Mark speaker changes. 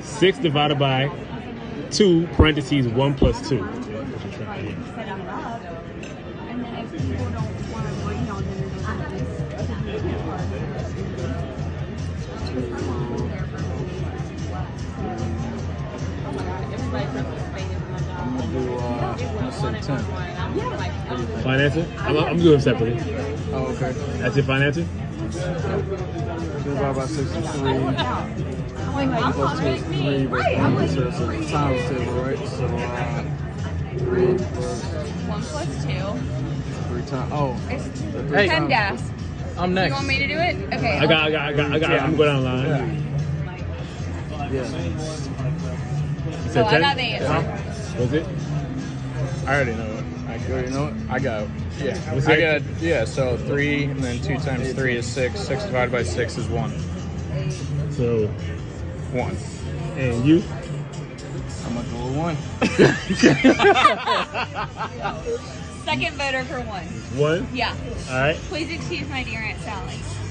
Speaker 1: 6 divided by 2, parentheses 1 plus
Speaker 2: 2. Financial?
Speaker 3: I'm,
Speaker 1: I'm doing separately.
Speaker 3: Oh, okay.
Speaker 1: That's your financial?
Speaker 3: Two divided by 63. I'm supposed to take three, but right. I'm like, it's a times table, right? So, uh, three plus...
Speaker 4: One plus two.
Speaker 3: Three times... Oh.
Speaker 4: It's
Speaker 5: hey.
Speaker 4: Ten
Speaker 3: times.
Speaker 5: I'm next.
Speaker 4: You want me to do it? Okay.
Speaker 1: I got, I got, I got, I got. Yeah. I'm going online.
Speaker 3: Yeah.
Speaker 1: yeah.
Speaker 4: So I got the answer.
Speaker 1: Was it?
Speaker 5: I already know it. I got,
Speaker 3: you already know it?
Speaker 5: I got, it. yeah.
Speaker 1: Was
Speaker 5: I
Speaker 1: it?
Speaker 5: got, yeah, so three and then two times three is six. Six divided by six is one.
Speaker 1: So
Speaker 5: one.
Speaker 1: and you?
Speaker 3: I'm gonna go with one.
Speaker 4: Second voter for one.
Speaker 1: One?
Speaker 4: Yeah.
Speaker 1: All right.
Speaker 4: Please excuse my dear Aunt Sally.